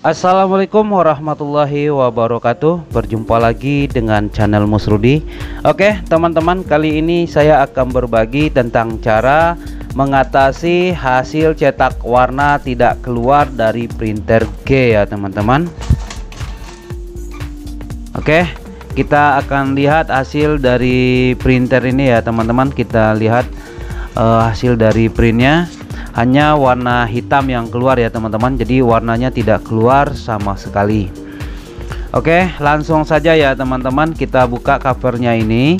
Assalamualaikum warahmatullahi wabarakatuh. Berjumpa lagi dengan channel Musrudi Oke teman-teman kali ini saya akan berbagi tentang cara Mengatasi hasil cetak warna tidak keluar dari printer G ya teman-teman. Oke kita akan lihat hasil dari printer ini ya teman-teman. Kita lihat uh, hasil dari printnya hanya warna hitam yang keluar ya teman-teman. Jadi warnanya tidak keluar sama sekali. Oke langsung saja ya teman-teman. Kita buka covernya ini.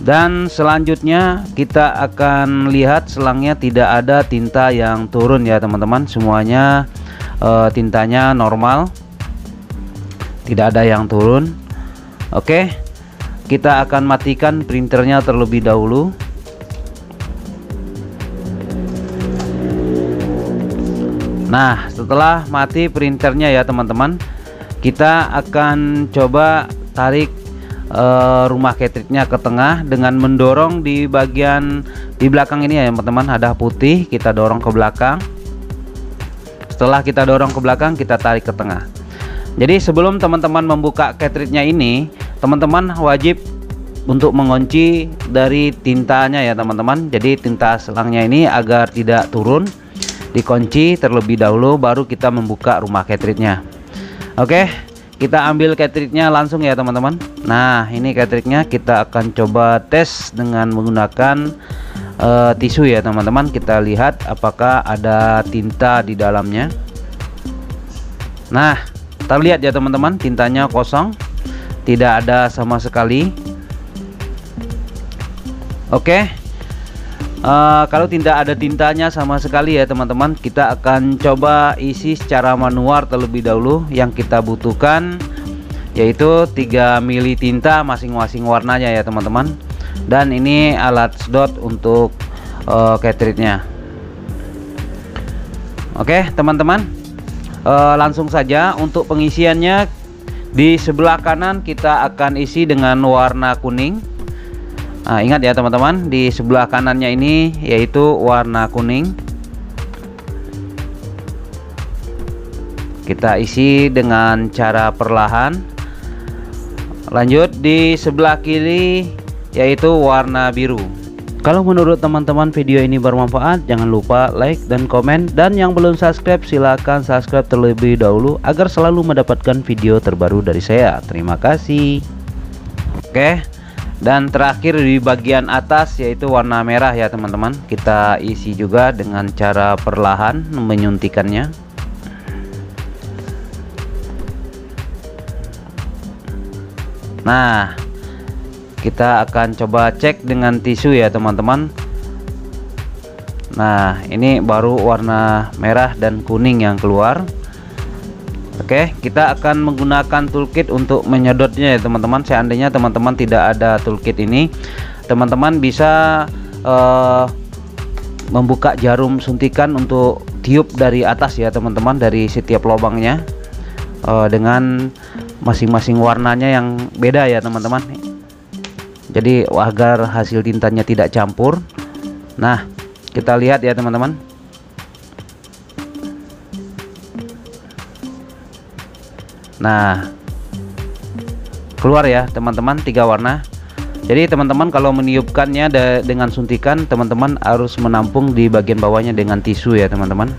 Dan selanjutnya kita akan lihat selangnya tidak ada tinta yang turun ya teman-teman. Semuanya e, tintanya normal. Tidak ada yang turun. Oke kita akan matikan printernya terlebih dahulu Nah setelah mati printernya ya teman-teman kita akan coba tarik uh, rumah cartridge-nya ke tengah dengan mendorong di bagian di belakang ini ya teman-teman ada putih kita dorong ke belakang. Setelah kita dorong ke belakang kita tarik ke tengah. Jadi sebelum teman-teman membuka cartridge-nya ini teman-teman wajib untuk mengunci dari tintanya ya teman-teman. Jadi tinta selangnya ini agar tidak turun dikunci terlebih dahulu baru kita membuka rumah cartridge-nya oke kita ambil cartridge-nya langsung ya teman-teman. Nah ini cartridge-nya kita akan coba tes dengan menggunakan uh, tisu ya teman-teman. Kita lihat apakah ada tinta di dalamnya. Nah terlihat ya teman-teman. Tintanya kosong tidak ada sama sekali. Oke uh, kalau tidak ada tintanya sama sekali ya teman-teman kita akan coba isi secara manual terlebih dahulu. Yang kita butuhkan yaitu 3 mili tinta masing-masing warnanya ya teman-teman. Dan ini alat sedot untuk uh, cartridge-nya. Oke teman-teman uh, langsung saja untuk pengisiannya. Di sebelah kanan kita akan isi dengan warna kuning Nah, ingat ya teman-teman di sebelah kanannya ini yaitu warna kuning. Kita isi dengan cara perlahan. Lanjut di sebelah kiri yaitu warna biru. Kalau menurut teman-teman video ini bermanfaat jangan lupa like dan komen. Dan yang belum subscribe silahkan subscribe terlebih dahulu agar selalu mendapatkan video terbaru dari saya. Terima kasih. Oke dan terakhir di bagian atas yaitu warna merah ya teman-teman. Kita isi juga dengan cara perlahan menyuntikannya. Nah kita akan coba cek dengan tisu ya teman-teman. Nah ini baru warna merah dan kuning yang keluar Oke kita akan menggunakan toolkit untuk menyedotnya ya teman-teman. Seandainya teman-teman tidak ada toolkit ini teman-teman bisa uh, membuka jarum suntikan untuk tiup dari atas ya teman-teman dari setiap lubangnya uh, dengan masing-masing warnanya yang beda ya teman-teman. Jadi agar hasil tintanya tidak campur. Nah kita lihat ya teman-teman Nah, keluar ya teman-teman tiga warna. Jadi teman-teman kalau meniupkannya dengan suntikan, teman-teman harus menampung di bagian bawahnya dengan tisu ya teman-teman.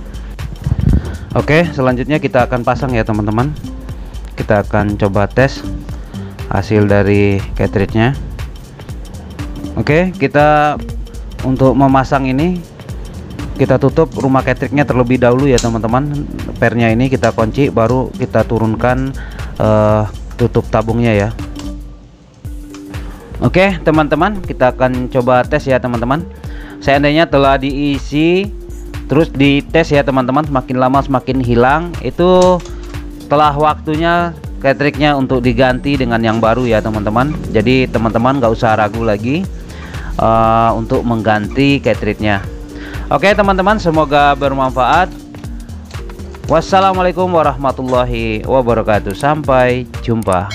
Oke, selanjutnya kita akan pasang ya teman-teman. Kita akan coba tes hasil dari cartridge-nya. Oke, kita untuk memasang ini kita tutup rumah ketriknya terlebih dahulu ya teman-teman. Pernya ini kita kunci baru kita turunkan uh, tutup tabungnya ya. Oke teman-teman kita akan coba tes ya teman-teman. Seandainya telah diisi terus dites ya teman-teman semakin lama semakin hilang itu telah waktunya ketriknya untuk diganti dengan yang baru ya teman-teman. Jadi teman-teman nggak usah ragu lagi uh, untuk mengganti cartridge-nya Oke teman-teman semoga bermanfaat. Wassalamualaikum warahmatullahi wabarakatuh. Sampai jumpa